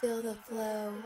Feel the flow.